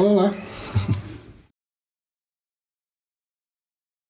Olá.